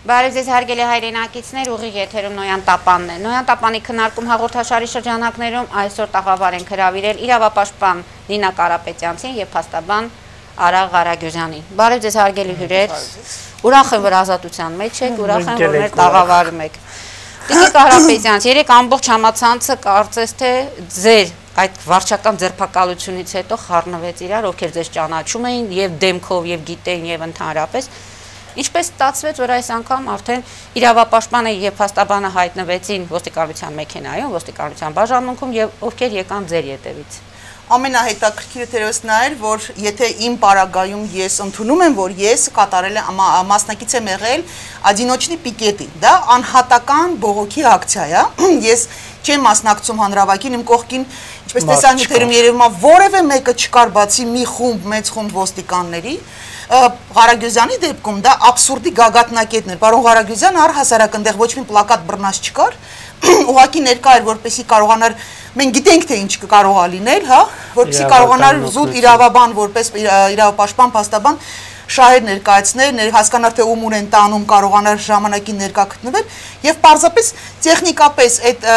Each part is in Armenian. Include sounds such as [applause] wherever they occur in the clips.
Բարև ձեզ հարգելի հայրենակիցներ, ուղիղ եթերում Նոյան Տապանն է։ Նոյան Տապանի քննարկում հաղորդաշարի շրջանակներում այսօր տաղավար են հրավիրել իրավապաշտպան Նինա Կարապետյանցին եւ փաստաբան Արա Ղարագյուզյանին։ Բարև ձեզ հարգելի հյուրեր։ Ուրախ եմ, որ ազատության մեջ եք, ուրախ եմ, որ մեր տաղավարում եք։ Տիկի Կարապետյանց, երեք ամբողջ համացանցը կարծես թե ձեր այդ վարչական ձերբակալությունից հետո խառնվեց իրար, ովքեր ձեզ ճանաչում էին եւ դեմքով եւ գիտեին եւ ընդհանրապես Ինչպես ստացվեց, որ այս անգամ արդեն իրավապաշտպանը եւ փաստաբանը հայտնվեցին ոստիկանության մեքենայում, ոստիկանության բաժանմունքում եւ ովքեր եկան ձեր ետևից ամենահետաքրքիրը դերոս նա էր, որ եթե իմ պարագայում ես ընդունում եմ, որ ես կատարել եմ մասնակից եմ եղել Ադինոչնի պիկետի, դա անհատական բողոքի ակցիա է, ես չեմ մասնակցում հանրավակին, իմ կողքին, ինչպես տեսան եթերում երևում է, որևէ մեկը չկար բացի մի խումբ, մեծ խումբ ոստիկանների, Ղարագյուզյանի դեպքում դա абսուրդի գագաթնակետն էր։ Պարոն Ղարագյուզյանը առհասարակ այնտեղ ոչ մի պլակատ բռնած չկար, [clears throat] ուղակի ներկա էր, որպեսի կարողանար մենք գիտենք թե ինչ կարողա լինել, հա, որպեսի կարողանար զուտ իրավաբան որպես իրավապաշտպան փաստաբան շահեր ներկայացնել, ներ հասկանալ թե ում ունեն տանում, կարողանար ժամանակին ներկա գտնվել եւ պարզապես տեխնիկապես այդ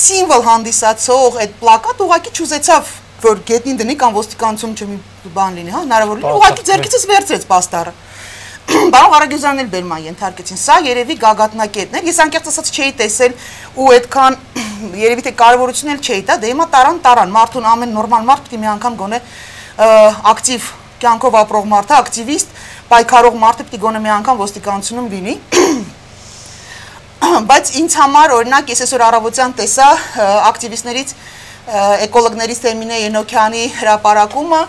սիմվոլ հանդիսացող այդ պլակատ ուղակի չուզեցավ որ գետնին դնի կամ ոստիկանություն չմի բան լինի, հա, հնարավոր լինի, ուղղակի ձերքիցս վերցրեց պաստառը։ [clears throat] Բարոն Ղարագյուզյանն էլ բերման ենթարկեցին։ Սա երևի գագաթնակետն է։ Ես անկեղծ ասած չէի տեսել ու այդքան [clears throat] երևի թե կարևորություն էլ չէի տա, դե հիմա տարան տարան մարդուն ամեն նորմալ մարդ պիտի մի անգամ գոնե ակտիվ կյանքով ապրող մարդը, ակտիվիստ, պայքարող մարդը պիտի գոնե մի անգամ ոստիկանությունում լինի։ [clears throat] Բայց ինձ համար օրինակ ես այսօր առավոտյան տեսա ակտիվիստներից էկոլոգներից Տեմինե Ենոքյանի հրապարակումը,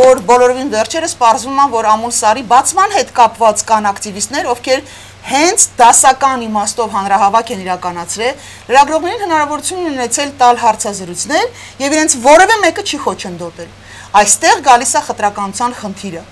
որ բոլորովին վերջերս պարզվում է, որ Ամուլսարի բացման հետ կապված կան ակտիվիստներ, ովքեր հենց դասական իմաստով հանրահավաք են իրականացրել, լրագրողներին հնարավորություն ունեցել տալ հարցազրույցներ եւ իրենց որևէ մեկը չի խոչընդոտել։ Այստեղ գալիս է խտրականության խնդիրը։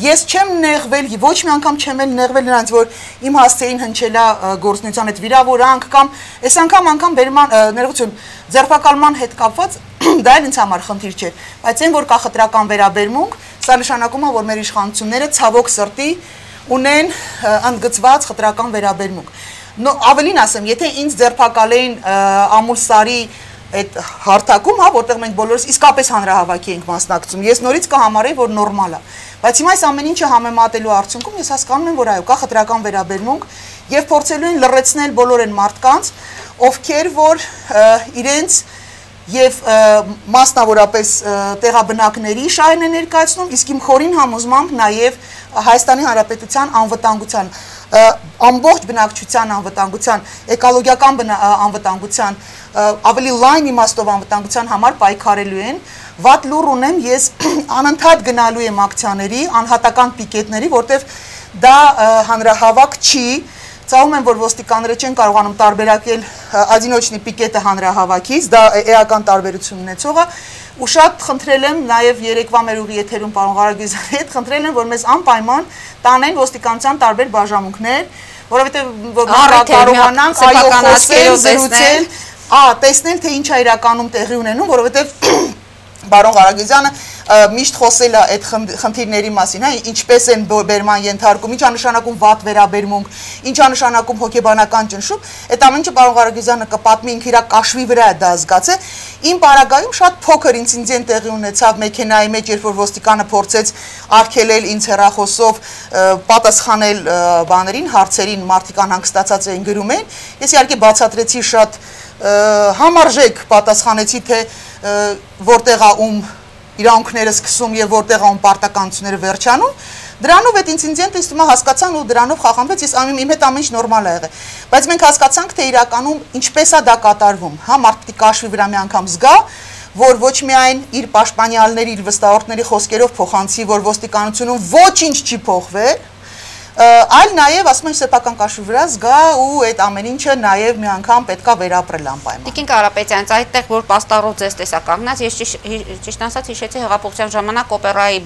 Ես չեմ նեղվել, ոչ մի անգամ չեմ էլ նեղվել նրանց, որ իմ հասցեին հնչելա գործնության այդ վիրավորանք կամ այս անգամ անգամ բերման ներողություն ձերբակալման հետ կապված [clears throat] դա էլ ինձ համար խնդիր չէ, բայց այն որ կա խտրական վերաբերմունք, սա նշանակում է, որ մեր իշխանությունները ցավոք սրտի ունեն ընդգծված խտրական վերաբերմունք։ Նո ավելին ասեմ, եթե ինձ ձերբակալեին ամուլսարի այդ հարթակում, հա, որտեղ մենք բոլորս իսկապես հանրահավաքի ենք մասնակցում, ես նորից կհամարեի, որ նորմալ է։ Բայց հիմա այս ամեն ինչը համեմատելու արդյունքում ես հասկանում եմ, որ այո, կա խտրական վերաբերմունք եւ փորձելու են լրացնել բոլոր այն մարդկանց, ովքեր որ իրենց եւ մասնավորապես տեղաբնակների շահերն են ներկայացնում, իսկ իմ խորին համոզմամբ նաեւ Հայաստանի Հանրապետության անվտանգության ամբողջ բնակչության անվտանգության, էկոլոգիական անվտանգության ավելի լայն իմաստով անվտանգության համար պայքարելու են. Վատ լուր ունեմ ես [clears throat] անընդհատ գնալու եմ ակցիաների, անհատական պիկետների, որտեվ դա հանրահավաք չի, Ցավում եմ, որ ոստիկանները չեն կարողանում տարբերակել Ադինոչնի պիկետը հանրահավաքից, դա էական տարբերություն ունեցողը, ու շատ խնդրել եմ նաև երեկվա մեր ուղի եթերում պարոն Ղարագյուզյանի հետ խնդրել եմ, որ մեզ անպայման տանեն ոստիկանության տարբեր բաժանմունքներ, որովհետև որ կարողանանք այո խոսել, զրուցել, ա տեսնել թե ինչ է իրականում տեղի ունենում, որովհետև Բարոն Ղարագյուզյանը միշտ խոսել է այդ խնդիրների մասին, հա, ինչպես են բերման ենթարկում, ինչա նշանակում վատ վերաբերմունք, ինչա նշանակում հոգեբանական ճնշում, այդ ամեն ինչը պարոն Ղարագյուզյանը կպատմի ինքը իր կաշվի վրա է դա զգացել։ Իմ պարագայում շատ փոքր ինցիդենտ տեղի ունեցավ մեքենայի մեջ, երբ որ ոստիկանը փորձեց արգելել ինձ հեռախոսով պատասխանել բաներին, հարցերին, մարդիկ անհանգստացած էին գրում են։ Ես իհարկե բացատրեցի շատ համարժեք պատասխանեցի թե որտեղ է ում իրանքները սկսում եւ որտեղ է ում պարտականությունները վերջանում Դրանով այդ ինցիդենտը է հասկացան ու դրանով խախանվեց, ես ամեն իմ հետ ամեն ինչ նորմալ է եղել։ Բայց մենք հասկացանք, թե իրականում ինչպես է դա կատարվում։ Հա մարդը կաշվի վրա մի անգամ զգա, որ ոչ միայն իր պաշտպանյալների, իր վստահորդների խոսքերով փոխանցի, որ ոստիկանությունում ոչինչ չի փոխվել, այլ նաև ասում եմ սեփական կաշու վրա զգա ու այդ ամեն ինչը նաև մի անգամ պետքա վերապրել անպայման։ Տիկին Կարապետյան, այդտեղ որ պաստառով ձեզ տեսա կանգնած, ես ճիշտ ասած հիշեցի հեղափոխության ժամանակ օպերայի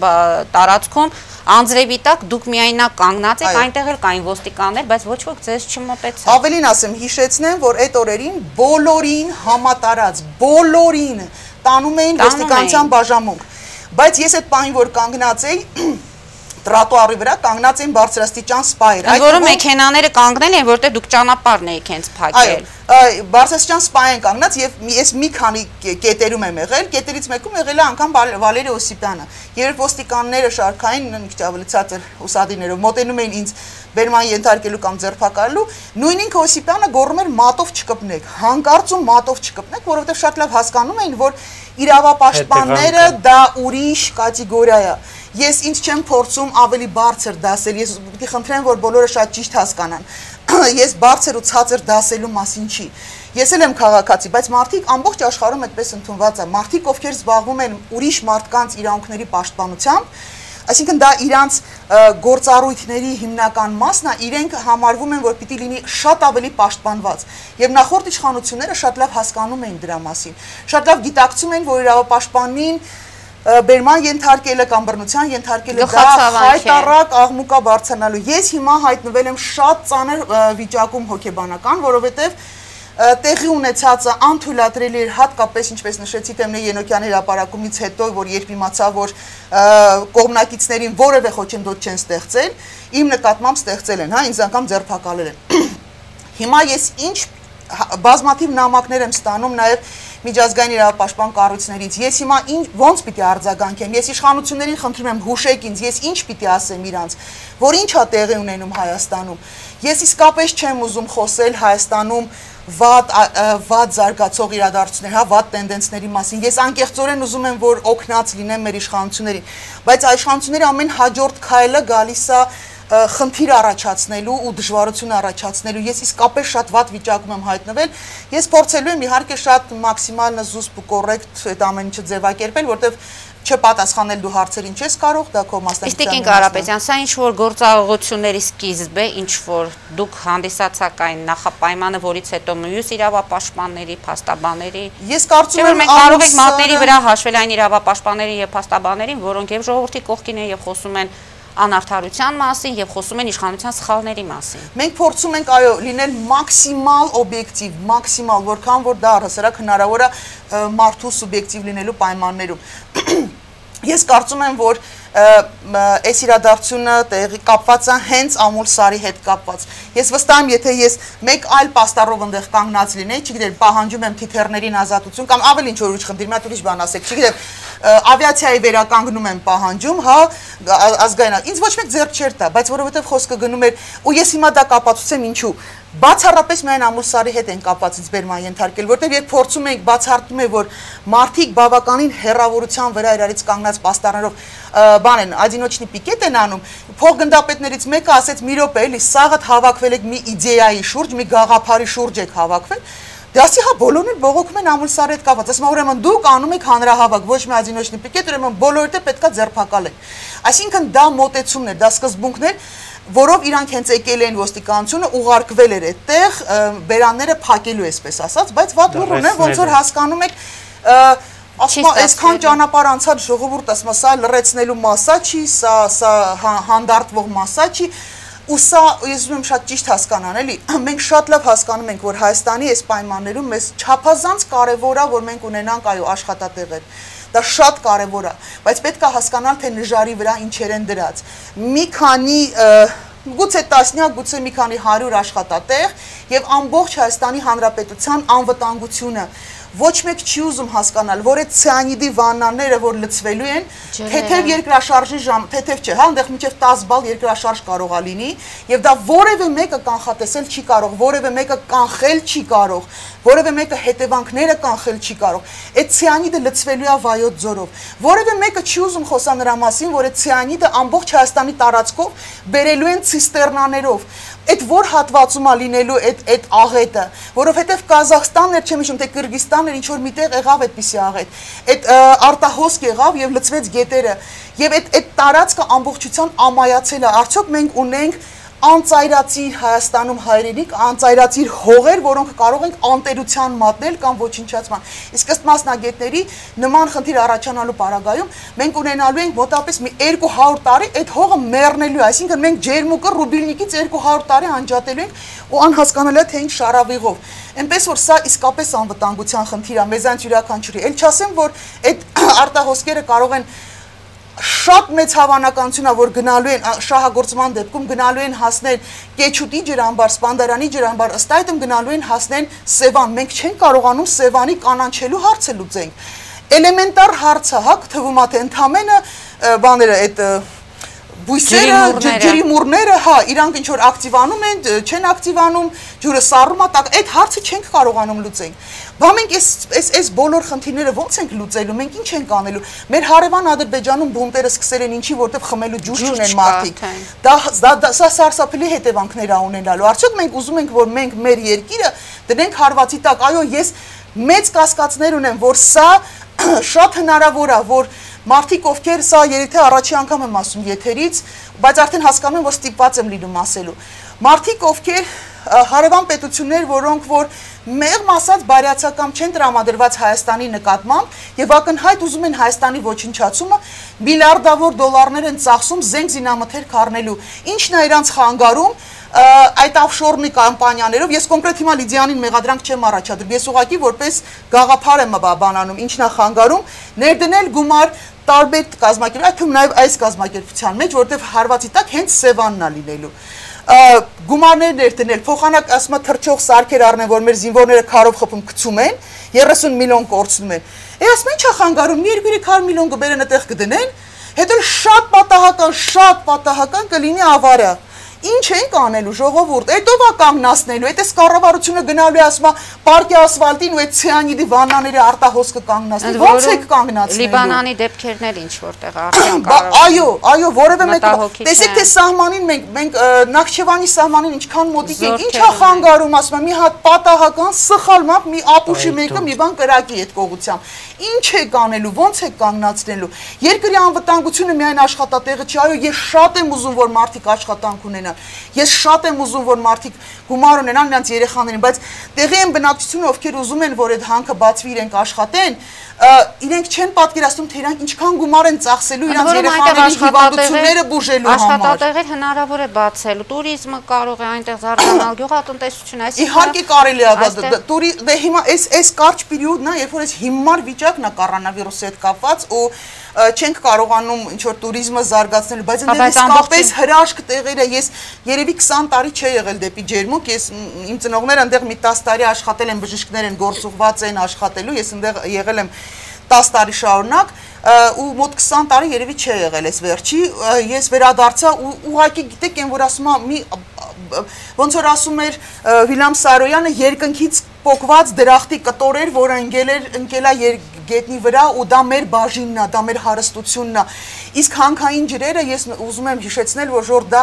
տարածքում անձրևի տակ դուք միայնակ կանգնած եք, այնտեղ էլ կային ոստիկաններ, բայց ոչ ոք ձեզ չմոտեցավ։ Ավելին ասեմ, հիշեցնեմ, որ այդ օրերին բոլորին համատարած, բոլորին տանում էին ոստիկանության բաժամունք։ Բայց ես այդ պահին որ կանգնած էի, [clears throat] տրոտուարի վրա կանգնած էին բարձրաստիճան սպայեր։ Այդ որը մեքենաները կանգնել են, որտեղ դուք ճանապարհն եք հենց փակել։ Այո, բարձրաստիճան սպայ են կանգնած եւ ես մի քանի կետերում եմ եղել, կետերից մեկում եղել է անգամ Վալերի Օսիպյանը։ Երբ ոստիկանները շարքային մի քիչ ավելի ցածր ուսադիներով մոտենում էին ինձ բերման ենթարկելու կամ ձերբակալելու, նույն ինքը Օսիպյանը գոռում էր մատով չկպնեք, հանկարծում մատով չկպնեք, որովհետև շատ լավ հասկանում էին, որ իրավապաշտպանները դա ուրիշ կատեգորիա է։ Ես ինչ չեմ փորձում ավելի բարձր դասել, ես պիտի խնդրեմ, որ բոլորը շատ ճիշտ հասկանան։ [clears throat] Ես բարձր ու ցածր դասելու մասին չի։ Ես էլ եմ քաղաքացի, բայց մարդիկ ամբողջ աշխարհում այդպես ընդունված է։ Մարդիկ, ովքեր զբաղվում են ուրիշ մարդկանց իրավունքների պաշտպանությամբ, Այսինքն դա իրանց գործառույթների հիմնական մասն է, իրենք համարվում են, որ պիտի լինի շատ ավելի պաշտպանված։ Եվ նախորդ իշխանությունները շատ լավ հասկանում էին դրա մասին։ Շատ լավ գիտակցում են, որ իրավապաշտպանին բերման ենթարկելը կամ բռնության ենթարկելը դա հայտարարակ աղմուկա բարձրանալու։ Ես հիմա հայտնվել եմ շատ ծանր վիճակում հոգեբանական, որովհետև տեղի ունեցածը անթույլատրելի էր հատկապես ինչպես նշեցի Տեմնե Ենոկյանի հրապարակումից հետո որ երբ իմացա որ կողմնակիցներին որևէ խոչընդոտ չեն ստեղծել իմ նկատմամբ ստեղծել են հա ինձ անգամ ձերբակալել են [clears throat] հիմա ես ինչ բազմաթիվ նամակներ եմ ստանում նաև միջազգային իրավապաշտպան կառույցներից։ Ես հիմա ինչ ոնց պիտի արձագանքեմ։ Ես իշխանություններին խնդրում եմ հուշեք ինձ, ես ինչ պիտի ասեմ իրանց, որ ինչա տեղի ունենում Հայաստանում։ Ես իսկապես չեմ ուզում խոսել Հայաստանում վատ վատ զարգացող իրադարձություններ, հա, վատ տենդենսների մասին։ Ես անկեղծորեն ուզում եմ, որ օգնած լինեմ մեր իշխանություններին, բայց իշխանությունների ամեն հաջորդ քայլը գալիս է խնդիր առաջացնելու ու դժվարություն առաջացնելու։ Ես իսկապես շատ վատ վիճակում եմ հայտնվել։ Ես փորձելու եմ իհարկե շատ մաքսիմալ զուսպ ու կոռեկտ այդ ամեն ինչը ձևակերպել, որտեղ չպատասխանել դու հարցերին չես կարող, դա քո մասնագիտության։ Իսկ Տիկին Կարապետյան, սա ինչ որ գործողությունների սկիզբ է, ինչ որ դուք հանդիսացաք այն նախապայմանը, որից հետո մյուս իրավապաշտպանների, փաստաբանների։ Ես կարծում եմ, մենք կարող ենք մատների վրա հաշվել այն իրավապաշտպանների եւ փաստաբաններին, որոնք եւ ժողովրդի կողքին են եւ խոսում են անարդարության մասին եւ խոսում են իշխանության սխալների մասին։ Մենք փորձում ենք այո լինել մաքսիմալ օբյեկտիվ, մաքսիմալ, որքան որ դա առհասարակ հնարավոր է մարդու սուբյեկտիվ լինելու պայմաններում։ [clears throat] Ես կարծում եմ, որ այս իրադարձությունը տեղի կապված է հենց ամուլ սարի հետ կապված։ Ես վստահ եմ, եթե ես մեկ այլ պաստառով այնտեղ կանգնած լինեի, չգիտեմ, պահանջում եմ թիթեռներին ազատություն կամ ավելի ինչ որ ուրիշ խնդիր, մի հատ ուրիշ բան ասեք, չգիտեմ, ավիացիայի վերականգնում եմ պահանջում, հա, ազգային, ինձ ոչ մեկ ձեռք չեր տա, բայց որովհետև խոսքը գնում էր ու ես հիմա դա կապացուցեմ ինչու բացառապես միայն ամուսարի հետ են կապված ինձ բերման ենթարկել, որտեղ երբ փորձում ենք բացառտում է որ մարդիկ բավականին հերավորության վրա իրարից կանգնած պաստառներով բան են, ադինոչնի պիկետ են անում, փոխգնդապետներից մեկը ասեց՝ «Մի րոպե, էլի սաղդ հավաքվել եք մի իդեայի շուրջ, մի գաղափարի շուրջ եք հավաքվել»։ Դասի հա բոլորն էլ բողոքում են ամուսարի հետ կապված։ Ասում ուրեմն դուք անում եք հանրահավաք, ոչ մի ադինոչնի պիկետ, ուրեմն բոլորդ է պետքա ձերբակալել։ Այսինքն դա մոտեցումն է, դա սկզբունքն է, որով իրանք հենց եկել են ոստիկանությունը ուղարկվել էր այդտեղ բերանները փակելու էսպես ասած, բայց վատ լուր ունեն ոնց որ հասկանում եք ասում այսքան ճանապարհ անցած ժողովուրդ ասում սա լրացնելու մասա չի, սա սա հա- հանդարտվող մասա չի ու սա ես ուզում եմ շատ ճիշտ հասկանան, էլի մենք շատ լավ հասկանում ենք, որ Հայաստանի այս պայմաններում մեզ չափազանց կարևոր է, որ մենք ունենանք այո աշխատատեղեր Դա շատ կարևոր է, բայց պետք է հասկանալ, թե նժարի վրա ինչեր են դրած։ Մի քանի գուցե տասնյակ, գուցե մի քանի 100 աշխատատեղ եւ ամբողջ Հայաստանի Հանրապետության անվտանգությունը ոչ մեկ չի ուզում հասկանալ, որ այդ ցիանիդի վաննաները, որ լցվելու են, թեթև երկրաշարժի ժամ, թեթև չէ, հա, այնտեղ մինչև 10 բալ երկրաշարժ կարող է լինի, եւ դա որևէ մեկը կանխատեսել չի կարող, որևէ մեկը կանխել չի կարող, որևէ մեկը հետևանքները կանխել չի կարող։ Այդ ցիանիդը լցվելու է վայոց ձորով։ Որևէ մեկը չի ուզում խոսա նրա մասին, որ այդ ցիանիդը ամբողջ Հայաստանի տարածքով բերելու են ցիստերնաներով այդ որ հատվածում է լինելու այդ այդ աղետը, որովհետև Կազախստանն էր, չեմ հիշում, թե Կырգիզստանն էր, ինչ որ միտեղ եղավ այդպիսի աղետ։ Այդ արտահոսք եղավ եւ լծվեց գետերը, եւ այդ այդ տարածքը ամբողջությամբ ամայացել է։ Արդյոք մենք ունենք անծայրացիր Հայաստանում հայրենիք, անծայրացիր հողեր, որոնք կարող ենք անտերության մատնել կամ ոչնչացման։ Իսկ ըստ մասնագետների նման խնդիր առաջանալու պարագայում մենք ունենալու ենք մոտապես մի 200 տարի այդ հողը մեռնելու, այսինքն մենք ջերմուկը ռուբիլնիկից 200 տարի անջատելու ենք ու անհասկանալի է թե ինչ շարավիղով։ Էնպես որ սա իսկապես անվտանգության խնդիր է, մեզանց յուրաքանչյուրի։ Էլ չասեմ, որ այդ [clears throat] արտահոսքերը կարող են շատ մեծ հավանականություն է որ գնալու են շահագործման դեպքում գնալու են հասնել Կեչուտի ջրամբար, Սպանդարանի ջրամբար, ըստ այդմ գնալու են հասնեն Սևան։ Մենք չենք կարողանում Սևանի կանանչելու հարցը լուծենք։ Էլեմենտար հարցը, հա, թվում է թե ընդամենը բաները այդ բույսերը, ջրի մուրները, հա, իրանք ինչ որ ակտիվանում են, չեն ակտիվանում, ջուրը սառում է, այդ հարցը չենք կարողանում լուծենք։ Բա մենք այս այս այս բոլոր խնդիրները ո՞նց ենք լուծելու։ Մենք ինչ ենք անելու։ Մեր հարևան Ադրբեջանում բունտերը սկսել են ինչի, որտեվ խմելու ջուր չունեն մարդիկ։ Դա սա սարսափելի հետևանքներ ա ունենալու։ Արդյոք մենք ուզում ենք, որ մենք մեր երկիրը դնենք հարվածի տակ։ Այո, ես մեծ կասկածներ ունեմ, որ սա [clears throat] շատ հնարավոր է, որ Մարդիկ ովքեր սա երեթե առաջի անգամ եմ ասում եթերից, բայց արդեն հասկանում եմ, որ ստիպված եմ լինում ասելու։ Մարդիկ ովքեր հարևան պետություններ, որոնք որ մեղմ ասած բարյացակամ չեն տրամադրված Հայաստանի նկատմամբ եւ ակնհայտ ուզում են Հայաստանի ոչնչացումը, միլիարդավոր դոլարներ են ծախսում զենք զինամթերք առնելու։ Ինչն է իրանց խանգարում այդ օֆշորնի կամպանիաներով ես կոնկրետ հիմա Լիդիանին մեղադրանք չեմ առաջադրում ես ուղակի որպես գաղափար եմ բանանում ինչն է խանգարում. Ներդնել գումար տարբեր կազմակերպ, այդ թվում նաև այս կազմակերպության մեջ, որտեղ հարվածի տակ հենց Սևանն է լինելու գումարներ ներդնել, փոխանակ ասում է թրջող սարքեր առնեն, որ մեր զինվորները քարով խփում գցում են, 30 միլիոն կորցնում են։ Է ասում ինչա խանգարում, 2-3 միլիոն կբերեն այդտեղ կդնեն, հետո շատ պատահական, շատ պատահական կլինի ավարը ինչ ենք անելու ժողովուրդ, այդ ով է կանգնացնելու, այդ էս կառավարությունը գնալու է ասում է պարկի ասֆալտին ու այդ ցիանիդի վանաների արտահոսքը կանգնացնի, ո՞նց եք կանգնացնելու։ Լիբանանի դեպքերն էլ ինչ որտեղ արդեն կարող։ Այո, այո, որևէ մեկ տեսեք թե սահմանին մենք մենք Նախճեվանի սահմանին ինչքան մոտիկ ենք, ինչա խանգարում, ասում եմ, մի հատ պատահական սխալ մապ մի ապուշի մեկը մի բան կրակի այդ կողությամբ։ Ինչ եք անելու, ո՞նց եք կանգնացնելու։ Երկրի անվտանգությունը միայն աշխատատեղը չի, այո, ես շատ եմ ուզում, որ մարդիկ աշխատանք ունենան ունենալ։ Ես շատ եմ ուզում, որ մարդիկ գումար ունենան նրանց երեխաներին, բայց տեղի են բնակչությունը, ովքեր ուզում են, որ այդ հանքը բացվի, իրենք աշխատեն, իրենք չեն պատկերացնում, թե իրենք ինչքան գումար են ծախսելու իրենց երեխաների հիվանդությունները բուժելու համար։ Աշխատատեղեր հնարավոր է բացել, туриզմը կարող է այնտեղ զարգանալ, գյուղատնտեսությունը, այսինքն Իհարկե կարելի է դա դե- դե- տուրի դե հիմա այս այս կարճ պերիոդն է, երբ որ այս հիմար վիճակն է կորոնավիրուսի հետ կապված ու չենք կարողանում ինչ որ տուրիզմը զարգացնել, բայց այնտեղ իսկապես հրաշք տեղերը ես երևի 20 տարի չի եղել դեպի Ջերմուկ, ես իմ ծնողները այնտեղ մի 10 տարի աշխատել են, բժիշկներ են, գործուղված են աշխատելու, ես այնտեղ եղել եմ 10 տարի շարունակ ու մոտ 20 տարի երևի չի եղել այս վերջի ես վերադարձա ու ուղակի գիտեք այն որ ասում եմ մի ոնց որ ասում էր Վիլամ Սարոյանը երկնքից պոկված դրախտի կտոր էր, որը ընկել էր ընկելա գետնի վրա ու դա մեր բաժինն է, դա մեր հարստությունն է։ Իսկ հանքային ջրերը ես ուզում եմ հիշեցնել, որ ժոր դա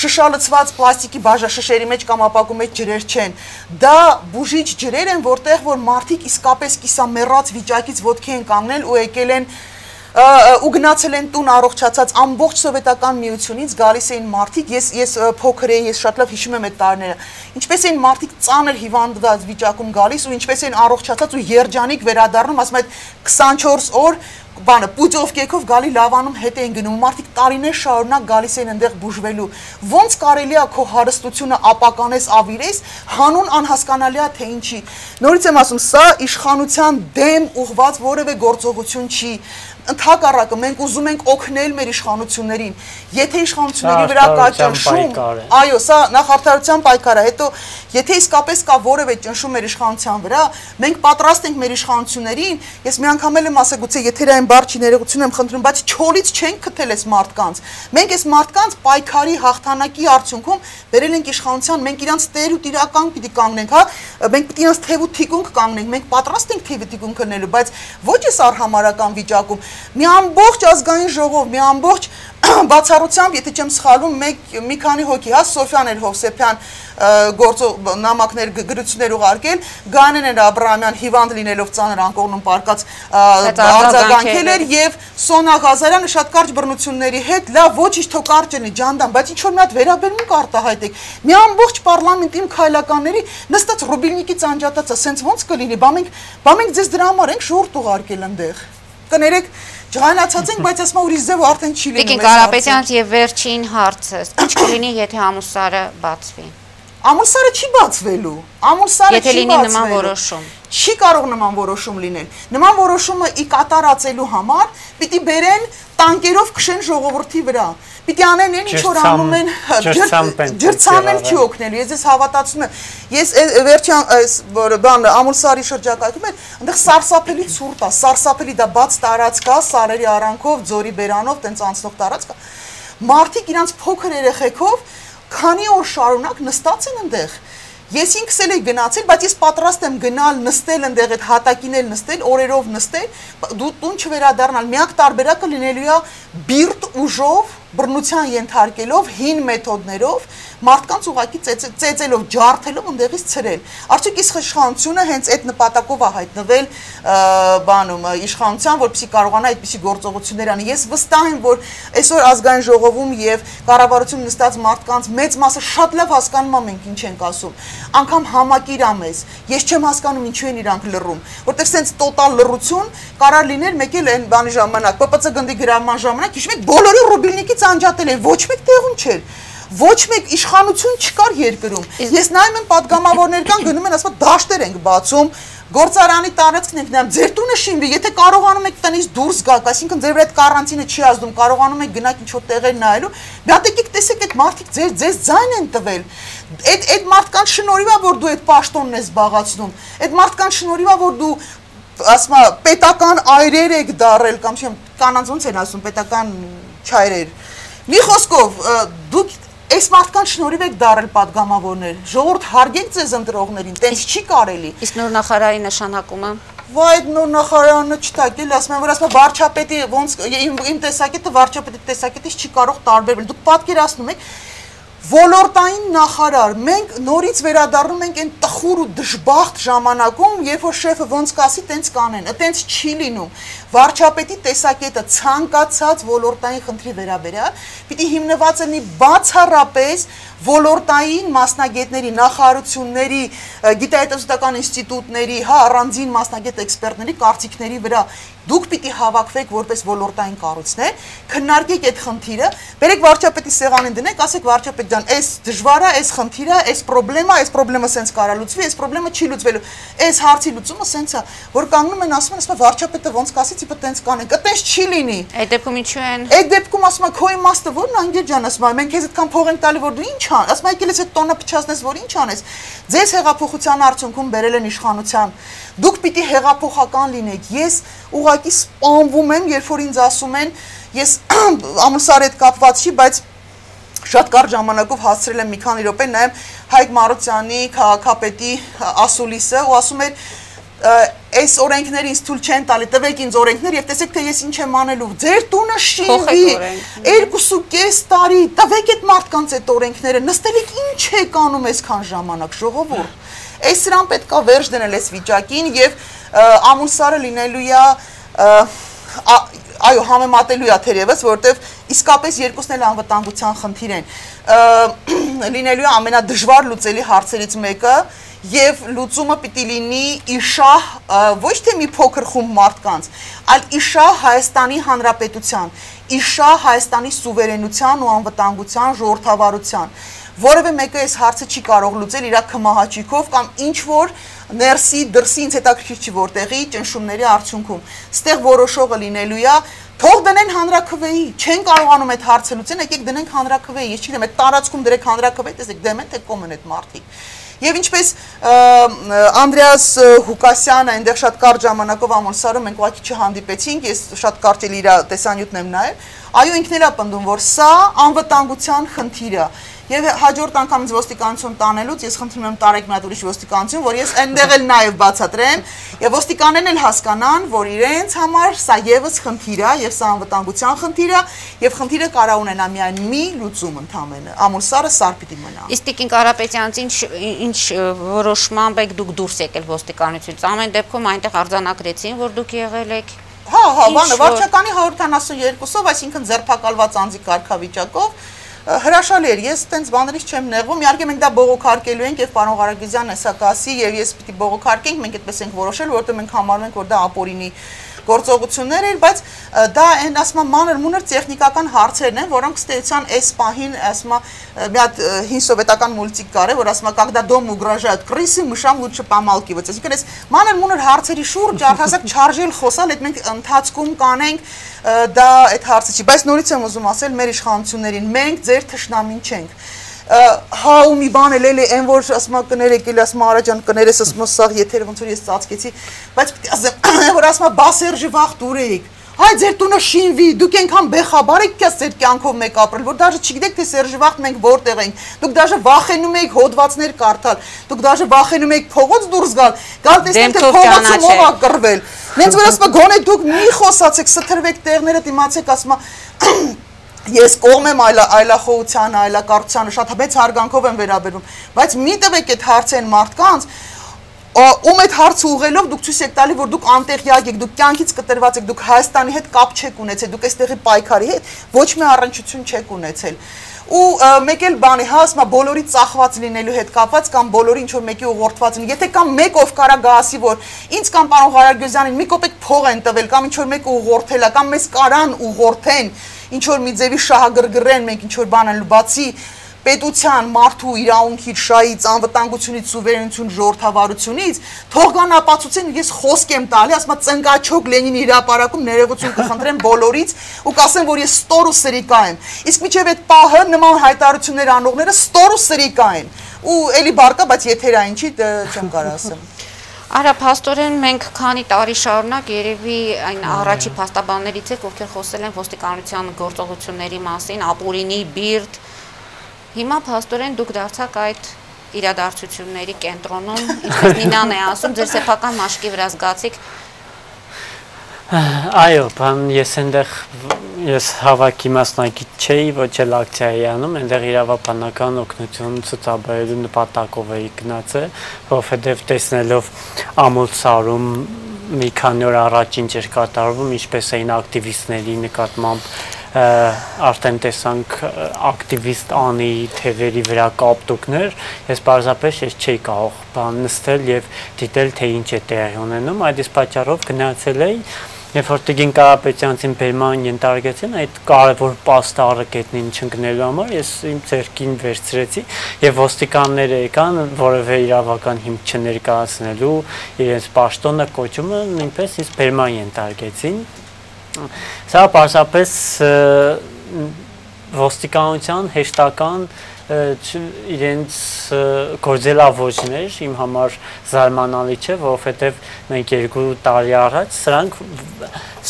շշալցված պլաստիկի բաժաշշերի մեջ կամ ապակու մեջ ջրեր չեն։ Դա բուժիչ ջրեր են, որտեղ որ մարդիկ իսկապես կիսամեռած վիճակից ոտքի են կանգնել ու եկել են ու գնացել են տուն առողջացած ամբողջ սովետական միությունից գալիս էին մարդիկ ես ես փոքր էի ես շատ լավ հիշում եմ այդ տարիները. Ինչպես էին մարդիկ ծանր հիվանդված վիճակում գալիս ու ինչպես էին առողջացած ու երջանիկ վերադառնում ասում այդ 24 օր բանը պուծով կեքով գալի լավանում հետ էին գնում մարդիկ տարիներ շարունակ գալիս էին այնտեղ բուժվելու ոնց կարելի է քո հարստությունը ապականես ավիրես հանուն անհասկանալի է թե ինչի նորից եմ ասում սա իշխանության դեմ ուղված որևէ գործողություն չի ընդհակառակը մենք ուզում ենք օգնել մեր իշխանություններին։ Եթե իշխանությունների վրա կա ճնշում, այո, սա նախարարության պայքար է, հետո եթե իսկապես կա որևէ ճնշում մեր իշխանության վրա, մենք պատրաստ ենք մեր իշխանություններին, ես մի անգամ եմ ասել, գուցե եթերային բարձի ներողություն եմ խնդրում, բայց չորից չենք քթել այս մարդկանց։ Մենք այս մարդկանց պայքարի հաղթանակի արդյունքում վերել ենք իշխանության, մենք իրանց տեր ու տիրական պիտի կանգնենք, հա, մենք պիտի իրանց թև ու թիկունք կանգնենք, մենք պատրաստ ենք թև ու թիկունք քննելու, բայց ոչ էս արհամարական վիճակում մի ամբողջ ազգային ժողով, մի ամբողջ [coughs] բացառությամբ, եթե չեմ սխալվում, մեկ մի քանի հոգի, հա, Սոֆյան էր Հովսեփյան գործող նամակներ գրություններ ուղարկել, Գանեն էր Աբրահամյան հիվանդ լինելով ծանր անկողնում պարկած արձագանքել էր եւ Սոնա Ղազարյանը շատ կարճ բռնությունների հետ լավ ոչինչ թո կարճ լինի ջանդան, բայց ինչ որ մի հատ վերաբերմունք արտահայտեք։ Մի ամբողջ parlamentin քայլականների նստած Ռուբիլնիկից անջատածը, սենց ոնց կլինի, բա մենք բա մենք ձեզ դրա համար ենք շուրջ ուղարկել այնտեղ։ Կներեք Ջղանացած ենք, բայց ասма ուրիշ ձև արդեն չի լինում։ Տիկին Կարապետյանց եւ վերջին հարցը, ինչ կլինի, եթե ամուսարը բացվի։ Ամուլսարը չի բացվելու։ Ամուլսարը Եթե չի լինի նման բացվելու։ որոշում։ Չի կարող նման որոշում լինել։ Նման որոշումը ի կատարածելու համար պիտի բերեն տանկերով քշեն ժողովրդի վրա։ Պիտի անեն այն ինչ որ անում են ջր- ջրցամփ են ջրցամել եղավ, չի օգնելու։ Ես ես հավատացնում եմ։ Ես վերջին այս որ բան ամուլսարի շրջակայքում է, այնտեղ սարսափելի ցուրտ է, սարսափելի դա բաց տարածք է, սարերի արանքով, ձորի բերանով, տենց անցնող տարածք է։ Մարդիկ իրանց փոքր երեխեքով քանի օր շարունակ նստած են այնտեղ։ Ես ինքս էլ եմ գնացել, բայց ես պատրաստ եմ գնալ, նստել այնտեղ այդ հատակին էլ նստել, օրերով նստել, դու տուն չվերադառնալ։ Միակ տարբերակը լինելու է բիրտ ուժով, բռնության ենթարկելով, հին մեթոդներով մարդկանց ուղակի ծեծե- ծեծելով, ջարդելով ընդեղից ցրել։ Արդյոք իշխանությունը հենց այդ նպատակով է հայտնվել բանում իշխանության, որպեսզի կարողանա այդպիսի գործողություններ անի։ Ես վստահ եմ, որ այսօր ազգային ժողովում եւ կառավարություն նստած մարդկանց մեծ մասը շատ լավ հասկանում է մենք ինչ ենք ասում։ Անկամ համակիր ա մեզ։ Ես չեմ հասկանում ինչու են իրանք լռում, որտեղ սենց տոտալ լռություն կարա լիներ մեկ էլ այն բանի ժամանակ, ՊՊՑ գնդի գրաման ժամանակ, հիշում եք, բոլորի ինձ անջատել էր, ոչ մեկ տեղում չէր ոչ մեկ իշխանություն չկար երկրում։ Ես նայում եմ падգամավորներ կան գնում են ասում դաշտեր ենք բացում, գործարանի տարածքն ենք նայում, ձեր տունը շինվի, եթե կարողանում եք տնից դուրս գաք, այսինքն ձեր վրա այդ կարանտինը չի ազդում, կարողանում եք գնալ ինչ-որ տեղեր նայելու, դատեկեք տեսեք այդ մարդիկ ձեր ձեզ ձայն են տվել։ Այդ այդ մարդկանց շնորհիվա որ դու այդ պաշտոնն ես զբաղացնում, այդ մարդկանց շնորհիվա որ դու ասում պետական այրեր եք դարել կամ չեմ կանանց ոնց են ասում պետական չայրեր Մի խոսքով, դուք այս մարդկանց շնորհիվ եք դարել падգամավորներ։ Ժողովուրդ հարգեք ձեզ ընտրողներին, տենց չի կարելի։ Իսկ նոր նախարարի նշանակումը Վայ այդ նոր նախարարանը չտակել, ասում են, որ ասում է վարչապետի ոնց իմ տեսակետը վարչապետի տեսակետից չի կարող տարբերվել։ Դուք պատկերացնում եք, ոլորտային նախարար մենք նորից վերադառնում ենք այն տխուր ու դժբախտ ժամանակում, երբ որ շեֆը ոնց կասի, տենց կանեն։ Այտենց չի լինում։ Վարչապետի տեսակետը ցանկացած ոլորտային խնդրի վերաբերյալ պիտի հիմնված լինի բացառապես ոլորտային մասնագետների, նախարարությունների, գիտահետազոտական ինստիտուտների, հա, առանձին մասնագետ էքսպերտների կարծիքների վրա դուք պիտի հավաքվեք որպես ոլորտային կառույցներ, քննարկեք այդ խնդիրը, բերեք վարչապետի սեղանին դնեք, ասեք վարչապետ ջան, այս դժվար է, այս խնդիրը, այս խնդրեմա, այս խնդրեմը սենց կարա լուծվի, այս խնդրեմը չի լուծվելու։ Այս հարցի լուծումը սենց է, որ կանգնում են ասում են, ասում են վարչապետը ոնց կասի, տիպը տենց կանենք, այտենց չի լինի։ այդ դեպքում ինչու են Այդ դեպքում ասում եմ, քո իմաստը ո՞րն է, անգեր ջան, ասում եմ, մենք քեզ այդքան փող ենք տալի, որ դու ինչ ան, ասում եկել ես այդ տոնը փչացնես, որ ինչ անես։ Ձեզ հեղափոխության արդյունքում բերել են իշխանության։ Դուք պիտի հեղափոխական լինեք։ Ես ուղակի սպանվում եմ, երբ որ ինձ ասում են, ես [clears throat] ամուսար հետ կապված չի, բայց շատ կարճ ժամանակով հասցրել եմ մի քանի րոպե նայեմ Հայկ Մարությանի քաղաքապետի ասուլիսը ու ասում էր «Ա, այս օրենքները ինձ թույլ չեն տալի, տվեք ինձ օրենքներ եւ տեսեք թե ես ինչ եմ անելու։ Ձեր տունը շինվի։ օրենքները։ 2.5 տարի, տվեք այդ մարդկանց այդ օրենքները, նստելիք ինչ եք անում այսքան ժամանակ, ժողովուրդ։ Այս սրան պետքա վերջ դնել այս վիճակին եւ ամուսարը լինելու է այո, համեմատելու է թերևս, որովհետև իսկապես երկուսն էլ անվտանգության խնդիր են։ [clears throat] Լինելու է ամենադժվար լուծելի հարցերից մեկը եւ լուծումը պիտի լինի իշահ ոչ թե մի փոքր խումբ մարդկանց, այլ իշահ Հայաստանի Հանրապետության, իշահ Հայաստանի սուվերենության ու անվտանգության ժողովրդավարության որևէ մեկը այս հարցը չի կարող լուծել իր քմահաճիկով կամ ինչ որ ներսի դրսի ինձ հետաքրքիր չի որտեղի ճնշումների արդյունքում։ Ստեղ որոշողը լինելու է թող դնեն հանրակրվեի, չեն կարողանում այդ հարցը լուծեն, եկեք դնենք հանրակրվեի, ես չգիտեմ, այդ տարածքում դրեք հանրակրվեի, տեսեք դեմ են թե կոմ են այդ մարդիկ։ Եվ ինչպես Անդրեաս Հուկասյանը այնտեղ շատ կարճ ժամանակով ամուսարում մենք ուղղակի չհանդիպեցինք, ես շատ կարճ էլ իր տեսանյութն եմ նայել, այո ինքն էլ է պնդում, որ սա անվտանգության խնդիր է։ Եվ հաջորդ անգամ ինձ ոստիկանություն տանելուց ես խնդրում եմ տարեք մի հատ ուրիշ ոստիկանություն, որ ես այնտեղ էլ նաև բացատրեմ, եւ ոստիկաններն էլ հասկանան, որ իրենց համար սա եւս խնդիր է, եւ սա անվտանգության խնդիր է, եւ խնդիրը կարա ունենա միայն մի լուծում ընդամենը։ Ամուսարը սար պիտի մնա։ Իսկ Տիկին Կարապետյանց ինչ ինչ որոշմամբ եք դուք դուրս եկել ոստիկանությունից։ Ամեն դեպքում այնտեղ արձանագրեցին, որ դուք եղել եք Հա, հա, բանը վարչականի 172-ով, այսինքն ձերբակալված անձի կարգավիճակով հրաշալի էր։ Ես տենց բաներից չեմ նեղվում։ Իհարկե մենք դա բողոքարկելու ենք եւ պարոն Ղարագիզյանն էսա կասի եւ ես պիտի բողոքարկենք, մենք այդպես ենք որոշել, որովհետեւ մենք համարում ենք, որ դա ապօրինի գործողություններ էր, բայց դա այն ասма մանր մունր տեխնիկական հարցերն են, որոնք ստեյցան այս պահին ասма մի հատ հին սովետական մուլտիկ կար է, որ ասма когда дом угрожает крысы, мышам лучше помалки. Вот այսինքն այս մանր մունր հարցերի շուրջ առհասարակ չարժել խոսալ, այդ մենք ընթացքում կանենք դա այդ հարցը չի, բայց նորից եմ ուզում ասել մեր իշխանություններին, մենք ձեր թշնամին չենք հա ու մի բան էլ էլի այն որ ասում կներեք էլ ասում Արաջան կներես ասում սա եթերը ոնց որ ես ծածկեցի բայց պիտի ասեմ [clears throat] որ ասում բա Սերժի վախ դուրեիք հայ ձեր տունը շինվի դուք այնքան բեխաբար եք կես ձեր կյանքով մեկ ապրել որ դաժե չգիտեք թե Սերժի վախ մենք որտեղ ենք դուք դաժե վախենում եք հոդվածներ կարդալ դուք դաժե վախենում եք փողոց դուրս գալ գալ տեսնեք թե փողոցում ով ա կռվել նենց որ ասում գոնե դուք մի խոսացեք սթրվեք տեղները դիմացեք ասում ես կողմ եմ այլ այլախոհության, այլակարծությանը շատ մեծ հարգանքով եմ վերաբերվում, բայց մի տվեք այդ հարցեն մարդկանց, ում այդ հարցը ուղելով դուք ցույց եք տալի, որ դուք անտեղյակ եք, դուք կյանքից կտրված եք, դուք Հայաստանի հետ կապ չեք ունեցել, դուք այստեղի պայքարի հետ ոչ մի առնչություն չեք ունեցել ու մեկ էլ բանի հա ասма բոլորի ծախված լինելու հետ կապված կամ բոլորի ինչ որ մեկի ուղղորդված լինի եթե կամ մեկ ով կարա գասի որ ինձ կամ պարոն Ղարագյուզյանին մի կոպեկ փող են տվել կամ ինչ որ մեկը ուղղորդել է կամ մեզ կարան ուղղորդեն ինչ որ մի ձևի շահագրգռեն մենք ինչ որ բան են բացի պետության մարդու իրավունքից, շահից, անվտանգությունից, սուվերենություն, ժողովրդավարությունից, թող կան ապացուցեն, ես խոսք եմ տալի, եմ ծնկաչոք Լենինի հրապարակում ներողություն կխնդրեմ բոլորից ու կասեմ, որ ես ստոր ու սրիկա եմ։ Իսկ միջև այդ պահը նման հայտարարություններ անողները ստոր ու սրիկա են։ Ու էլի բարկա, բայց եթերա ինչի չեմ կարող ասեմ։ Արա փաստորեն մենք քանի տարի շարունակ երևի այն առաջի փաստաբաններից եք, ովքեր խոսել են ոստիկանության գործողությունների մասին, ապուրինի, բիրդ, Հիմա փաստորեն դուք դարձաք այդ իրադարձությունների կենտրոնում, ինչպես Նինան է ասում, ձեր սեփական մաշկի վրա զգացիք Այո, բան ես այնտեղ ես հավաքի մասնակից չէի, ոչ էլ ակցիայի անում, այնտեղ իրավաբանական օգնություն ցուցաբերելու նպատակով էի գնացել, որովհետև տեսնելով ամուլսարում մի քանի օր առաջ ինչ էր կատարվում, ինչպես էին ակտիվիստների նկատմամբ արդեն տեսանք ակտիվիստ անի թևերի վրա կապտուկներ, ես պարզապես ես չէի կարող բան նստել եւ դիտել թե ինչ է տեղի ունենում, այդ իսկ պատճառով գնացել էի Երբ որ Տիգին Կարապետյանցին բերման ենթարկեցին այդ կարևոր պաստառը գետնին չընկնելու համար, ես իմ ձերքին վերցրեցի եւ ոստիկանները եկան որևէ իրավական հիմք չներկայացնելու իրենց պաշտոնը կոչումը նույնպես ինձ բերման ենթարկեցին Սա պարզապես ոստիկանության հեշտական իրենց գործելավոճներ իմ համար զարմանալի չէ, որովհետև մենք երկու տարի առաջ սրանք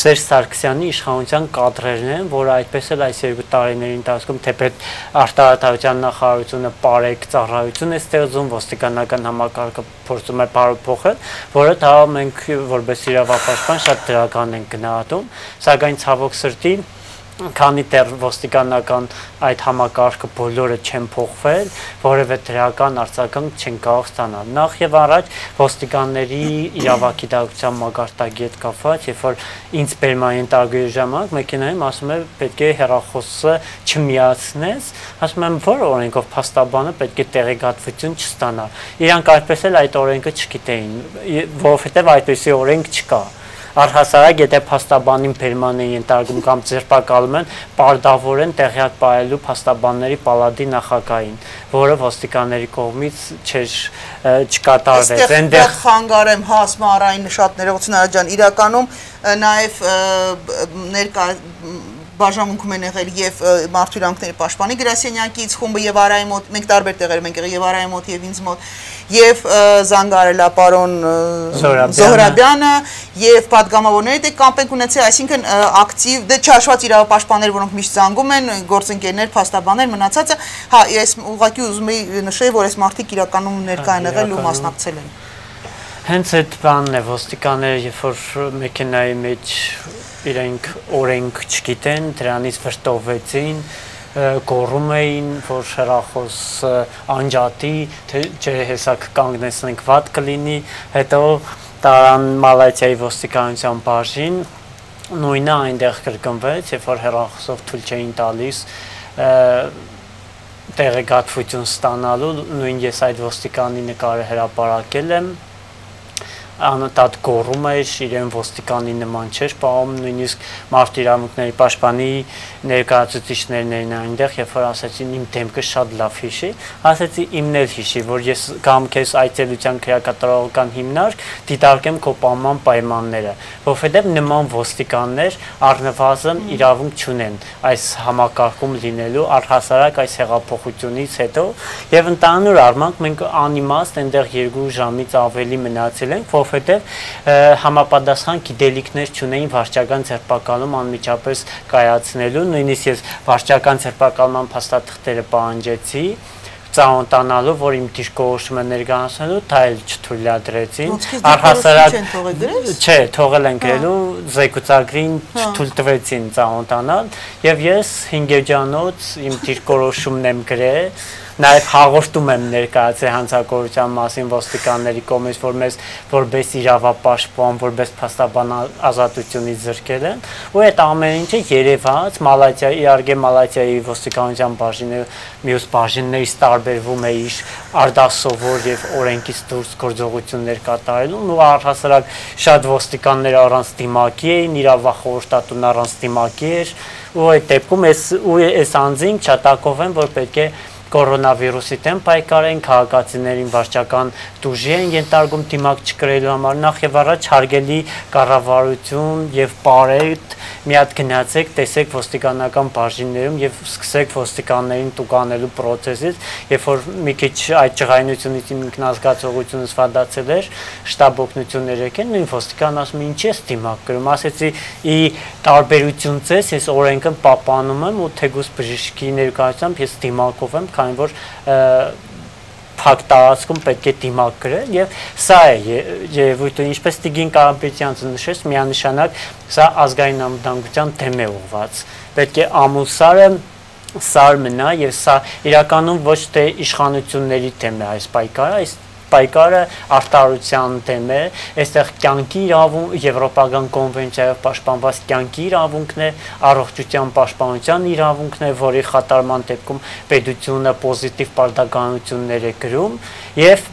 Սերժ Սարգսյանի իշխանության կադրերն են, որը այդպես էլ այս երկու տարիների ընթացքում թեպետ արտարատարության նախարարությունը բարեկ ծառայություն է ստեղծում, ոստիկանական համակարգը փորձում է բարոփոխել, որը դա մենք որպես իրավապաշտպան շատ դրական ենք գնահատում, սակայն ցավոք սրտի քանի դեռ ոստիկանական այդ համակարգը բոլորը չեն փոխվել, որևէ դրական արձագանք չեն կարող ստանալ։ Նախ եւ առաջ ոստիկանների իրավակի դակության մագարտակի հետ կապված, երբ որ ինձ բերման տարբեր ժամանակ մեքենայում ասում է պետք է հեռախոսը չմիացնես, ասում եմ որ օրենքով փաստաբանը պետք է տեղեկատվություն չստանա։ Իրանք այդպես էլ այդ օրենքը չգիտեին, որովհետեւ այդպեսի օրենք չկա առհասարակ եթե փաստաբանին բերման են ենթարկում կամ ձերբակալում են, պարտավոր են տեղյակ պահելու փաստաբանների պալատի նախագահին, որը ոստիկանների կողմից չէր չկատարվեց։ Այնտեղ խանգարեմ հասմարային շատ ներողություն Արաջան, իրականում նաև ներկա բաժանմունքում են եղել եւ մարդու իրավունքների պաշտպանի գրասենյակից խումբը եւ Արայի մոտ մենք տարբեր տեղերում ենք եղել եւ Արայի մոտ եւ ինձ մոտ եւ զանգարելա պարոն Զոհրաբյանը եւ падգամավորների դե կապ ենք ունեցել այսինքն ակտիվ դե չաշված իրավապաշտպաններ որոնք միշտ զանգում են գործընկերներ փաստաբաններ մնացածը հա ես ուղղակի ուզում եի նշել որ այս մարդիկ իրականում ներկա են եղել ու մասնակցել են հենց այդ բանն է ոստիկանները երբ որ մեքենայի մեջ իրենք օրենք չգիտեն, դրանից վրտովեցին, գոռում էին, որ հրախոս անջատի, թե չէ հեսա կանգնեցնենք վատ կլինի, հետո տարան Մալայցիայի ոստիկանության բաժին նույնը այնտեղ կրկնվեց, երբ որ հերախոսով թույլ չէին տալիս տեղեկատվություն ստանալու, նույն ես այդ ոստիկանի նկարը հրապարակել եմ անընդհատ գոռում էր, իրեն ոստիկանի նման չէր պահում, նույնիսկ մարդ իրավունքների պաշտպանի ներկայացուցիչներն էին այնտեղ, երբ որ ասացին իմ դեմքը շատ լավ հիշի, ասացի իմն էլ հիշի, որ ես կամ քեզ այցելության քրեակատարողական հիմնարկ դիտարկեմ քո պայման պայմանները, որովհետև նման ոստիկաններ առնվազն իրավունք չունեն այս համակարգում լինելու առհասարակ այս հեղափոխությունից հետո եւ ընդհանուր առմամբ մենք անիմաստ այնտեղ 2 ժամից ավելի մնացել ենք, որովհետեւ համապատասխան գիտելիքներ չունեին վարչական ձերբակալում անմիջապես կայացնելու, նույնիսկ ես վարչական ձերբակալման փաստաթղթերը պահանջեցի, ծանոթանալու, որ իմ դիրքորոշումը ներկայացնելու, դա էլ չթույլատրեցին։ Առհասարակ Չէ, թողել են գրելու, զեկուցագրին չթույլ տվեցին ծանոթանալ, եւ ես 5 էջանոց իմ դիրքորոշումն եմ գրել Նաև հաղորդում եմ ներկայացել հանցագործության մասին ոստիկանների կողմից, որ մեզ որպես իրավապաշտպան, որպես փաստաբան ազատությունից զրկել են, ու այդ ամեն ինչը երևաց Մալայզիա, իհարկե Մալայզիայի ոստիկանության բաժինը մյուս բաժիններից տարբերվում է իր արդասովոր եւ օրենքից դուրս գործողություններ կատարելուն ու առհասարակ շատ ոստիկաններ առանց դիմակի էին, իրավախորհրդատուն առանց դիմակի էր ու այդ դեպքում այս ու այս անձին չտակով են որ պետք է կորոնավիրուսի դեմ պայքարեն, քաղաքացիներին վարչական դուժի են ենթարկում դիմակ չկրելու համար, նախ եւ առաջ հարգելի կառավարություն եւ բարետ մի հատ գնացեք, տեսեք ոստիկանական բաժիններում եւ սկսեք ոստիկաններին տուկանելու process-ից, երբ որ մի քիչ այդ ճղայնությունից ինքնազգացողությունը սվադացել էր, շտաբ օգնություններ եկեն, նույն ոստիկան ասում ինչ ես դիմակ գրում, ասեցի՝ ի տարբերություն ցես, ես օրենքը պահպանում եմ ու թեգուս բժշկի ներկայությամբ ես դիմակով եմ, քանի որ փակ տարածքում պետք է դիմակ գրել եւ սա է երևույթը ինչպես Տիգին Կարապետյանցը նշեց միանշանակ սա ազգային անվտանգության դեմ է ուղված պետք է ամուսարը սար մնա եւ սա իրականում ոչ թե իշխանությունների դեմ է այս պայքարը այս պայքարը արտարության դեմ է, այստեղ կյանքի իրավունք եվրոպական կոնվենցիայով պաշտպանված կյանքի իրավունքն է, առողջության պաշտպանության իրավունքն է, որի խաթարման դեպքում պետությունը պոզիտիվ պարտականություններ է գրում եւ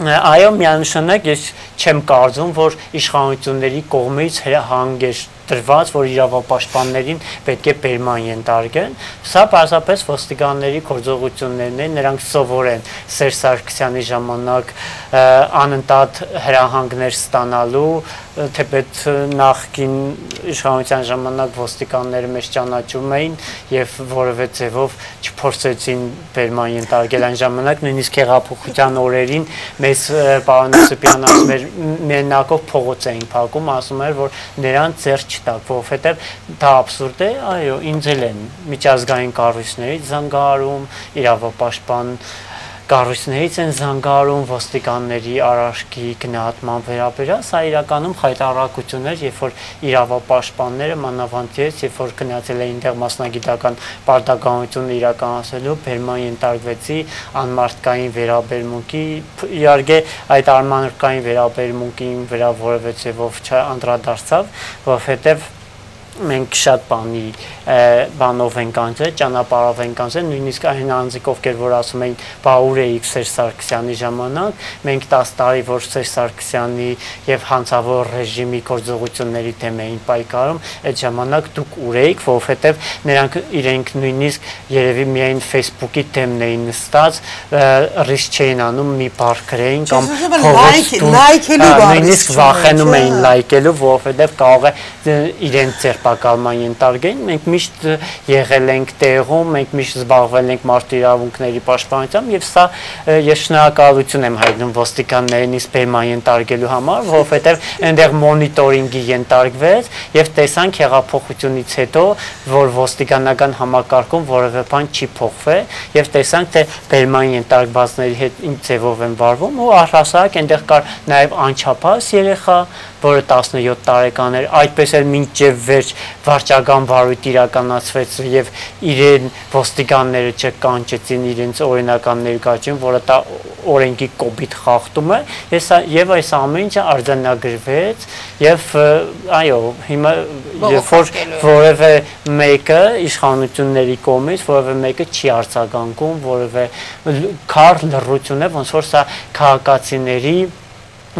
այո միանշանակ ես չեմ կարծում որ իշխանությունների կողմից հանգեշտ տրված, որ իրավապաշտպաններին պետք է բերման ենթարկեն։ Սա պարզապես ոստիկանների գործողություններն են, նրանք սովոր են Սերժ Սարգսյանի ժամանակ անընդհատ հրահանգներ ստանալու, թեպետ նախքին իշխանության ժամանակ ոստիկանները մեզ ճանաչում էին եւ որևէ ձևով չփորձեցին բերման ենթարկել այն ժամանակ նույնիսկ հեղափոխության օրերին մեզ պարոն Սպյան ասում էր մենակով փողոց էին փակում ասում էր որ նրան ձեր չտակ որովհետեւ դա абսուրդ է այո ինձ էլ են միջազգային կառույցներից զանգահարում իրավապաշտպան կառույցներից են զանգարում ոստիկանների արարքի գնահատման վերաբերյալ, սա իրականում հայտարարություններ, երբ որ իրավապաշտպանները մանավանդից, երբ որ գնացել էին դեղ մասնագիտական պարտականություն իրականացնելու, բերման ենթարկվեցի անմարտկային վերաբերմունքի, իհարկե այդ արմանրկային վերաբերմունքին վրա որևէ ձևով չանդրադարձավ, որովհետև մենք շատ բանի բանով ենք անցել, ճանապարհով ենք անցել, նույնիսկ այն անձիկ ովքեր որ ասում էին, բա ուր էիք Սերժ Սարգսյանի ժամանակ, մենք 10 տարի որ Սերժ Սարգսյանի եւ հանցավոր ռեժիմի գործողությունների դեմ էին պայքարում, այդ ժամանակ դուք ուր էիք, որովհետեւ նրանք իրենք նույնիսկ երևի միայն Facebook-ի դեմն էին նստած, ռիսկ չէին անում մի բառ գրեին կամ լայքելու բառ, նույնիսկ վախենում էին լայքելու, որովհետեւ կարող է իրենց ձեր ձերբակալման ենթարկեն, մենք միշտ եղել ենք տեղում, մենք միշտ զբաղվել ենք մարդու իրավունքների պաշտպանությամբ եւ սա ես շնորհակալություն եմ հայտնում ոստիկաններին իսպեման ենթարկելու համար, որովհետեւ այնտեղ մոնիտորինգի ենթարկվեց եւ տեսանք հեղափոխությունից հետո, որ ոստիկանական համակարգում որևէ բան չի փոխվել եւ տեսանք թե բերման ենթարկվածների հետ ինչ ձևով են վարվում ու առհասարակ այնտեղ կար նաեւ անչափահաս երեխա, որը 17 տարեկան էր, այդպես էլ մինչև վերջ վարչական վարույթ իրականացվեց եւ իրեն ոստիկանները չկանչեցին իրենց օրինական ներկայացին, որը դա օրենքի կոպիտ խախտում է, ես եւ այս ամեն ինչը արձանագրվեց եւ այո, հիմա երբ որ որևէ մեկը իշխանությունների կողմից որևէ մեկը չի արձագանքում, որևէ քար լռություն է, ոնց որ սա քաղաքացիների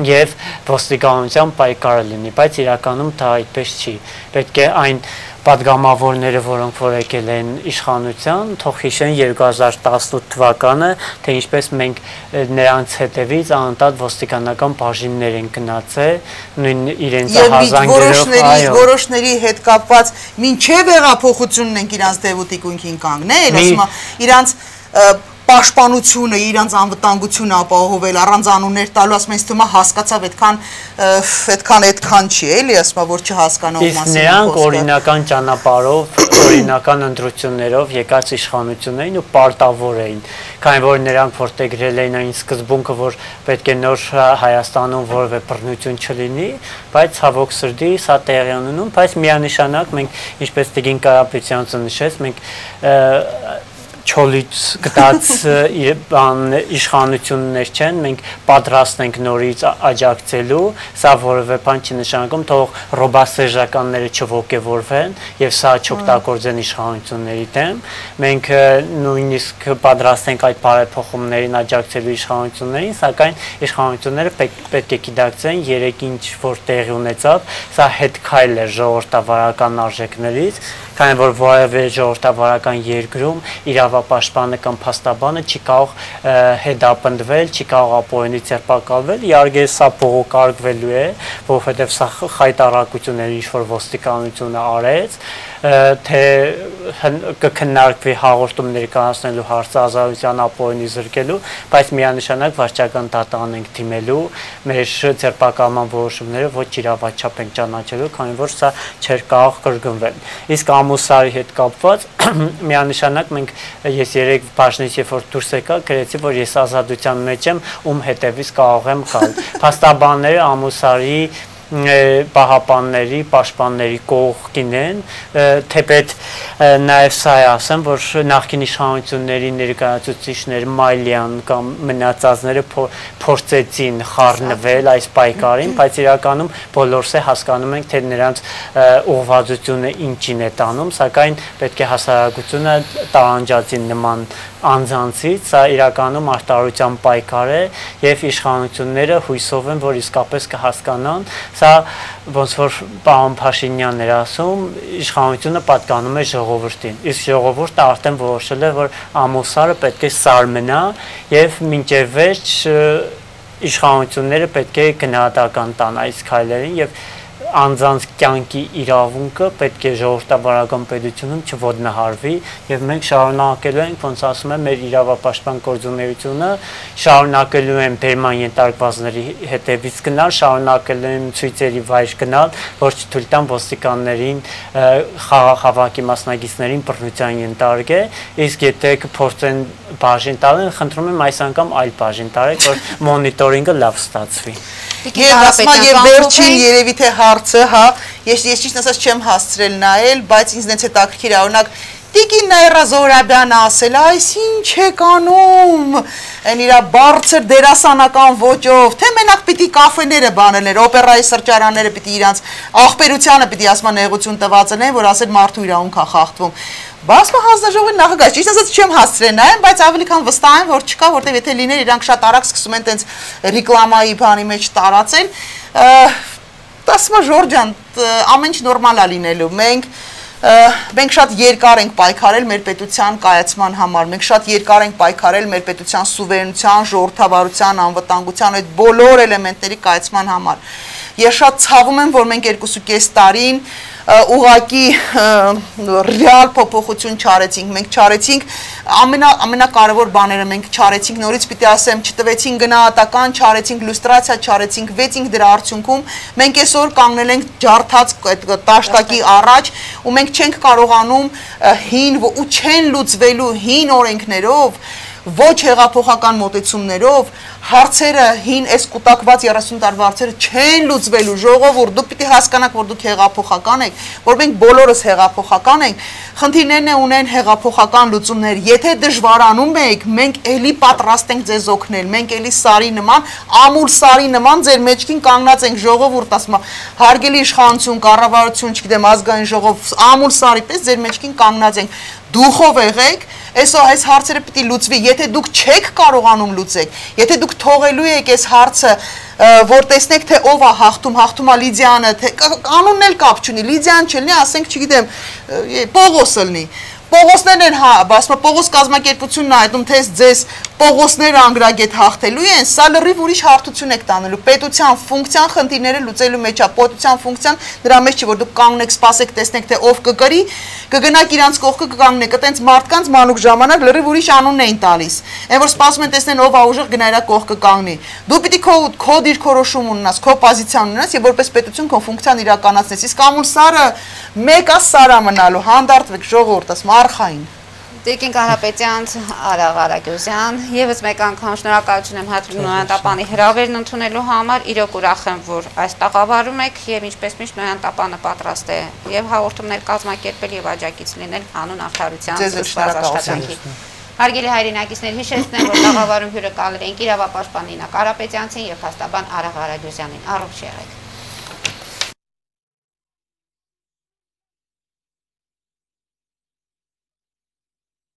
եւ ոստիկանության պայքարը լինի, բայց իրականում դա այդպես չի։ Պետք է այն падգամավորները, որոնք որ եկել են իշխանության, թող հիշեն 2018 թվականը, թե ինչպես մենք նրանց հետևից անընդհատ ոստիկանական բաժիններ են գնացել, նույն իրենց հազանգերով, այո, որոշների հետ կապված ինչե վեղափոխությունն ենք իրանց դեպուտիկունքին կանգնել, ասում իրանց պաշտպանությունը, իրանց անվտանգությունը ապահովել առանց անուններ տալու, ասում ես թվում է հասկացավ այդքան այդքան այդքան չի, էլի, ասում որ չհասկանա ում մասին։ Իսկ նրանք օրինական ճանապարհով, օրինական ընտրություններով եկած իշխանություն էին ու պարտավոր էին, քանի որ նրանք որտեղ գրել էին այն սկզբունքը, որ պետք է նոր Հայաստանում որևէ բռնություն չլինի, բայց ցավոք սրտի սա տեղի ունենում, բայց միանշանակ մենք ինչպես Տիգին Կարապետյանցը նշեց, մենք չոլից գտած [laughs] բան իշխանություններ չեն, մենք պատրաստ ենք նորից աջակցելու, սա որևէ բան չի նշանակում, թող ռոբասեժականները չողոկեվորվեն եւ սա չօգտագործեն իշխանությունների դեմ։ Մենք նույնիսկ պատրաստ ենք այդ բարեփոխումներին աջակցելու իշխանություններին, սակայն իշխանությունները պետք է գիտակցեն երեք ինչ որ տեղի ունեցավ, սա հետ քայլ է ժողովրդավարական արժեքներից, քանի որ որևէ ժողովրդավարական երկրում իրավապաշտպանը կամ փաստաբանը չի կարող հետապնդվել, չի կարող ապօրինի ձերբակալվել, իհարկե սա բողոքարկվելու է, որովհետև սա խայտարակություն էր ինչ որ ոստիկանությունը արեց, թե կքննարկվի հաղորդում ներկայացնելու հարցը ազատության ապօրինի զրկելու, բայց միանշանակ վարչական դատան ենք դիմելու մեր ձերբակալման որոշումները ոչ իրավաչափ ենք ճանաչելու, քանի որ սա չէր կարող կրկնվել։ Իսկ ամուսարի հետ կապված [clears throat] միանշանակ մենք ես երեք բաժնից երբ որ դուրս եկա, գրեցի, որ ես ազատության մեջ եմ, ում հետևից կարող եմ գալ։ [laughs] Փաստաբանները ամուսարի պահապանների, պաշտպանների կողքին են, թեպետ նաև սա է ասեմ, որ նախկին իշխանությունների ներկայացուցիչներ Մայլյան կամ մնացածները փորձեցին խառնվել այս պայքարին, բայց իրականում բոլորս է հասկանում ենք, թե նրանց ուղղվածությունը ինչին է տանում, սակայն պետք է հասարակությունը տարանջածին նման անձանցից, սա իրականում արտարության պայքար է եւ իշխանությունները հույսով են, որ իսկապես կհասկանան, սա ոնց որ պարոն Փաշինյանն էր ասում, իշխանությունը պատկանում է ժողովրդին։ Իսկ ժողովուրդը արդեն որոշել է, որ ամուսարը պետք է սարմենա եւ մինչեւ վերջ իշխանությունները պետք է գնահատական տան այս քայլերին եւ և անձանց կյանքի իրավունքը պետք է ժողովրդավարական պետությունում չոտնահարվի եւ մենք շարունակելու ենք ոնց ասում եմ մեր իրավապաշտպան գործունեությունը շարունակելու են բերման ենթարկվածների հետևից գնալ շարունակելու են ցույցերի վայր գնալ որ չթույլ տան ոստիկաններին խաղաղավակի մասնագետներին բռնության ենթարկե իսկ եթե կփորձեն բաժին տալ խնդրում եմ այս անգամ այլ բաժին տարեք որ մոնիտորինգը լավ ստացվի Եվ ասма եւ վերջին երևի թե հարցը, հա, ես ես ճիշտ ասած չեմ հասցրել նայել, բայց ինձ նենց հետաքրքիր է, օրինակ Տիկին Նայրա Զորաբյանը ասել, այս ինչ է կանում, են իրա բարձր դերասանական ոճով, թե մենակ պիտի կաֆեները բանել էր, օպերայի սրճարանները պիտի իրանց աղբերությանը պիտի ասման նեղություն տված են, որ ասել մարդու իրավունք է խախտվում։ Բասմա հանձնաժողովի նախագահ, ճիշտ ասած չեմ հասցրել նայեմ, բայց ավելի քան վստահ եմ, որ չկա, որտեղ եթե լիներ իրանք շատ արագ սկսում են տենց ռեկլամայի բանի մեջ տարածել։ Տասմա Ժորժան, ամեն ինչ նորմալ է լինելու։ Մենք մենք շատ երկար ենք պայքարել մեր պետության կայացման համար, մենք շատ երկար ենք պայքարել մեր պետության սուվերենության, ժողովրդավարության, անվտանգության այդ բոլոր էլեմենտների կայացման համար։ Ես շատ ցավում եմ, որ մենք 2.5 տարին ուղակի ռեալ փոփոխություն չարեցինք, մենք չարեցինք ամենա ամենակարևոր բաները մենք չարեցինք, նորից պիտի ասեմ, չտվեցին գնահատական, չարեցինք լյուստրացիա, չարեցինք վեցինք դրա արդյունքում, մենք այսօր կանգնել ենք ջարդած տաշտակի առաջ ու մենք չենք կարողանում հին ու չեն լուծվելու հին օրենքներով ոչ հեղափոխական մոտեցումներով հարցերը հին այս կուտակված 30 տարվա հարցերը չեն լուծվելու ժողովուրդ դուք պիտի հասկանաք որ դուք հեղափոխական եք որ մենք բոլորս հեղափոխական ենք խնդիրներն է ունեն հեղափոխական լուծումներ եթե դժվարանում եք մենք էլի պատրաստ ենք ձեզ օգնել մենք էլի սարի նման ամուր սարի նման ձեր մեջքին կանգնած ենք ժողովուրդ ասում հարգելի իշխանություն կառավարություն չգիտեմ ազգային ժողով ամուր սարի պես ձեր մեջքին կանգնած ենք դուխով եղեք, այսօ այս հարցերը պիտի լուծվի, եթե դուք չեք կարողանում լուծեք, եթե դուք թողելու եք այս հարցը, որ տեսնեք թե ով է հաղթում, հաղթում է Լիդիանը, թե կանոնն էլ կապ չունի, Լիդիան չլինի, ասենք, չգիտեմ, Պողոսը լինի Պողոսներն են հա, ասում Պողոս կազմակերպությունն է այդում թե ձեզ Պողոսները անգրագետ հաղթելու են, սա լրիվ ուրիշ հարթություն եք տանելու։ Պետության ֆունկցիան խնդիրները լուծելու մեջ է, պետության ֆունկցիան դրա մեջ չի, որ դուք կանգնեք, սպասեք, տեսնեք թե ով կգրի, կգնաք իրանց կողքը կկանգնեք, այտենց մարդկանց մանուկ ժամանակ լրիվ ուրիշ անուն էին տալիս։ Այն որ սպասում են տեսնեն ով ա ուժեղ գնա իրա կողքը կանգնի։ Դու պիտի քո քո դիրքորոշում ունենաս, քո պոզիցիան ունենաս եւ որպես պետություն քո ֆունկցիան իրականացնես։ Իսկ ամուլ սարը մեկ է սարա մնալու, հանդարտվեք ժողովուրդ, ասում արխային։ Տիկին Կարապետյան, Արաղ Արագյոզյան, եւս մեկ անգամ շնորհակալություն եմ հատվում Նոյան հրավերն ընդունելու համար։ Իրոք ուրախ եմ, որ այս տաղավարում եք եւ ինչպես միշտ Նոյան Տապանը պատրաստ է եւ հաղորդումներ կազմակերպել եւ աջակից լինել հանուն արդարության աշխատանքի։ Հարգելի հայրենակիցներ, հիշեցնեմ, որ տաղավարում հյուրը կալել ենք իրավապաշտպան Նինա Կարապետյանցին եւ հաստաբան Արաղ Արագյոզյանին։ Առողջ եղեք։